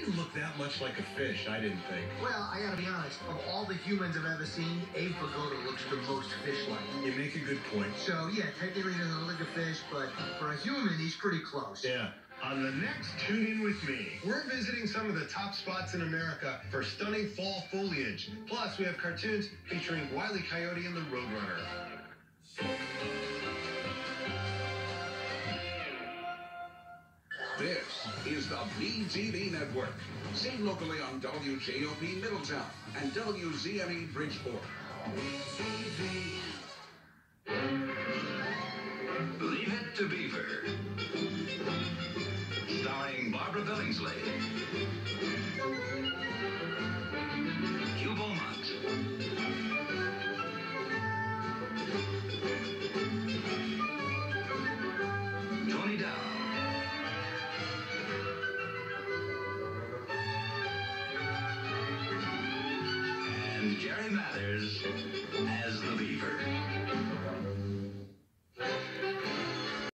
didn't look that much like a fish, I didn't think. Well, I gotta be honest. Of all the humans I've ever seen, Abe Vigoda looks the most fish-like. You make a good point. So, yeah, technically he doesn't look like a fish, but for a human, he's pretty close. Yeah. On the next Toon In With Me, we're visiting some of the top spots in America for stunning fall foliage. Plus, we have cartoons featuring Wile E. Coyote and the Roadrunner. This is the MeTV Network. Seen locally on WJOP Middletown and WZME Bridgeport. MeTV. Leave It to Beaver. Starring Barbara Billingsley. And Jerry Mathers.